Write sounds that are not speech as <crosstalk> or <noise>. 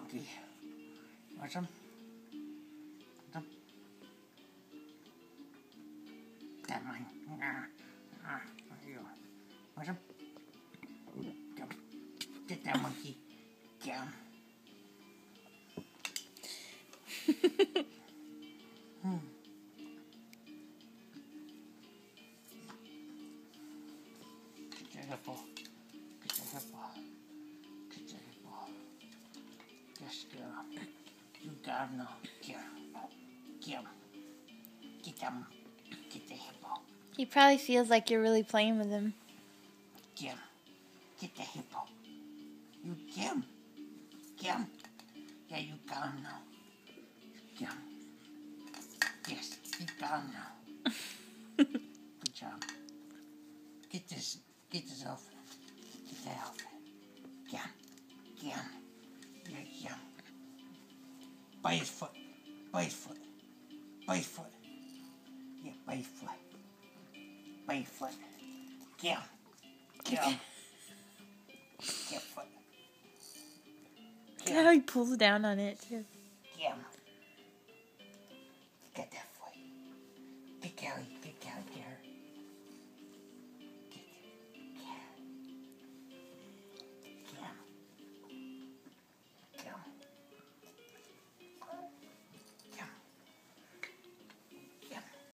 monkey. Want some? Some? That mine. Ah, ah, there you. Want some? Come. Get that monkey. Get him. <laughs> hmm. Get Get them. Get the hippo. He probably feels like you're really playing with him. Get him. Get the hippo. You him. Get. Yeah, you got him now. Get. Yes, you got him now. <laughs> Good job. Get this. Get this outfit. Get that outfit. Get By his foot. By his foot. By his foot. Yeah, by his foot. By his foot. Get him. Get him. Get foot. How he pulls down on it too. Get him.